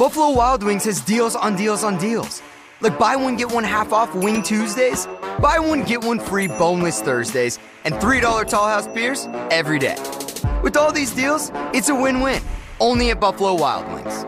Buffalo Wild Wings has deals on deals on deals. Like buy one, get one half off Wing Tuesdays, buy one, get one free boneless Thursdays, and $3 Tall House beers every day. With all these deals, it's a win win. Only at Buffalo Wild Wings.